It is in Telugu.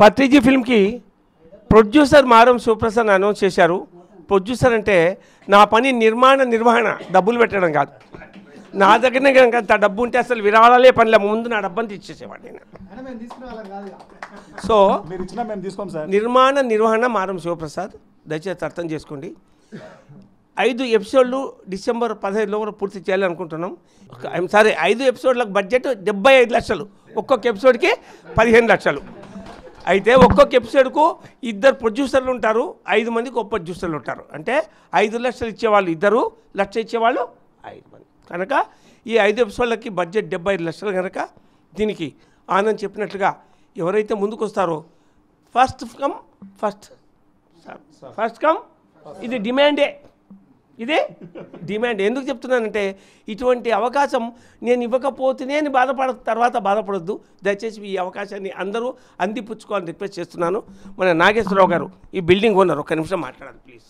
పత్రిజీ ఫిల్మ్కి ప్రొడ్యూసర్ మారం శివప్రసాద్ అనౌన్స్ చేశారు. ప్రొడ్యూసర్ అంటే నా పని నిర్మాణ నిర్వహణ డబ్బులు పెట్టడం కాదు. నా దగ్గరనే కనుక అంత డబ్బు ఉంటే అసలు విరాళాలే పనిలే ముందు నా డబ్బంతా ఇచ్చేసేవాడు నేను. సో మీరు ఇచ్చినా మేము తీసుకోం సార్. నిర్మాణ నిర్వహణ మారం శివప్రసాద్ దయచేసి అర్థం చేసుకోండి. ఐదు ఎపిసోడ్లు డిసెంబర్ పదహైదులో కూడా పూర్తి చేయాలనుకుంటున్నాం ఐఎమ్ సారీ ఐదు ఎపిసోడ్లకు బడ్జెట్ డెబ్బై ఐదు లక్షలు. ఒక్కొక్క ఎపిసోడ్కి పదిహేను లక్షలు. అయితే ఒక్కొక్క ఎపిసోడ్కు ఇద్దరు ప్రొడ్యూసర్లు ఉంటారు ఐదు మందికి ఒక ప్రొడ్యూసర్లు ఉంటారు. అంటే ఐదు లక్షలు ఇచ్చేవాళ్ళు ఇద్దరు లక్ష ఇచ్చేవాళ్ళు ఐదు మంది. కనుక ఈ ఐదు ఎపిసోడ్లకి బడ్జెట్ డెబ్బై ఐదు లక్షలు కనుక దీనికి ఆనంద్ చెప్పినట్లుగా ఎవరైతే ముందుకు వస్తారో first come first first come ఇది డిమాండే ఇదే డిమాండ్. ఎందుకు చెప్తున్నానంటే ఇటువంటి అవకాశం నేను ఇవ్వకపోతేనే అని బాధపడ తర్వాత బాధపడొద్దు. దయచేసి ఈ అవకాశాన్ని అందరూ అందిపుచ్చుకోవాలని రిక్వెస్ట్ చేస్తున్నాను. మన నాగేశ్వరరావు గారు ఈ బిల్డింగ్ ఓనర్ ఒక్క నిమిషం మాట్లాడాలి ప్లీజ్.